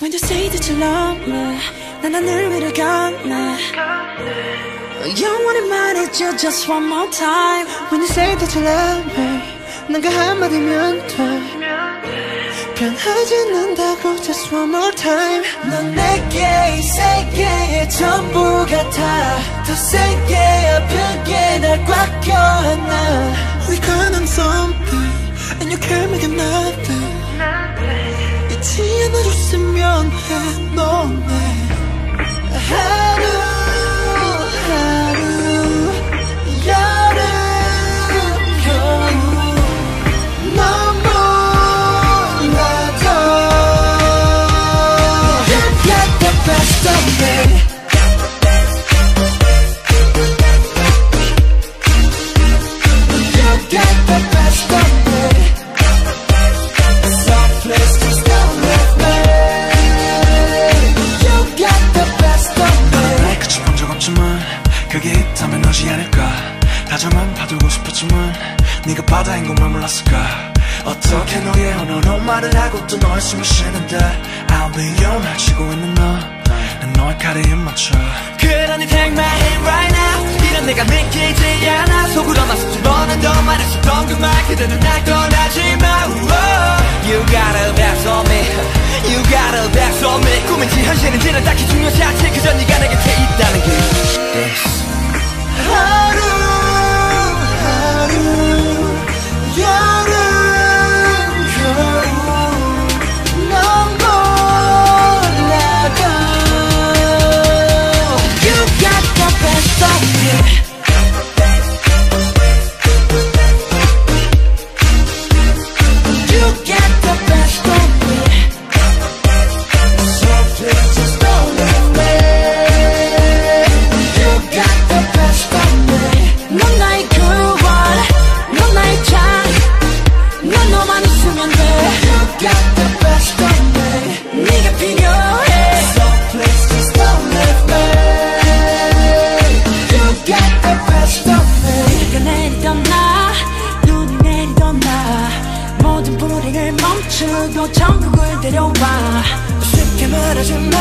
When you say that you love me 난 하늘 위를 걷네 영원히 말해줘 just one more time When you say that you love me 난그 한마디면 돼 변하지 않는다고 just one more time 넌 내게 이 세계의 전부 같아 더 세게 아프게 날 꽉 껴안아 We got on something And you can't make it nothing 잊지 않 너지 않을까. 다정한 파두고 싶었지만 네가 바다인 것만 몰랐을까. 어떻게 너의 언어로 말을 하고 또 너의 숨을 쉬는데 I'll be your 날 치고 있는 너난 너의 칼에 입 맞춰. 그러니 take my hand right now. 이런 내가 믿기지 않아. 속으로만 수천 번은 더 말했었던 그말 그대는 날 떠나지 마. You got a best on me. You got a best on me. 꿈인지 현실인지는 딱히 중요하지 않지. 그저 네가 내 곁에 있다는 게 멈추고 천국을 데려와. 쉽게 말하지만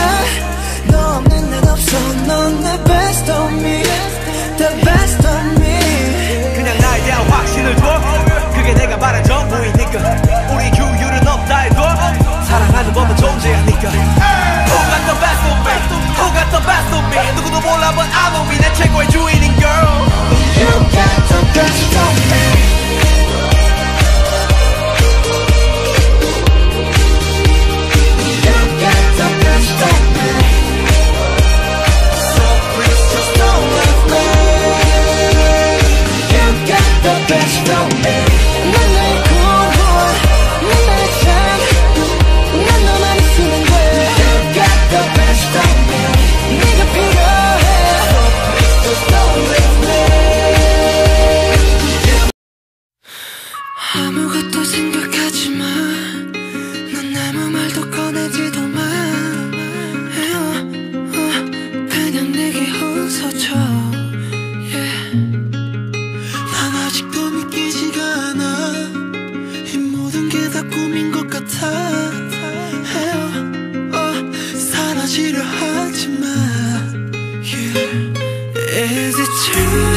아직도 믿기지가 않아. 이 모든 게 다 꿈인 것 같아. 어, 사라지려 하지 마. Yeah. Is it true?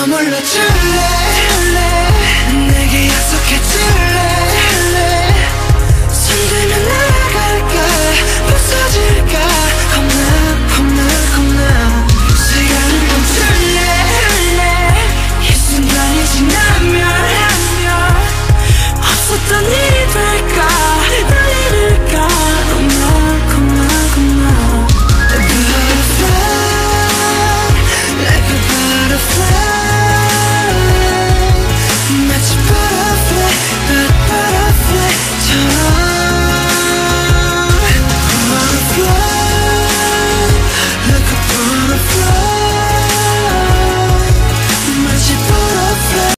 머물러 줄래? 내게 약속해 줄래?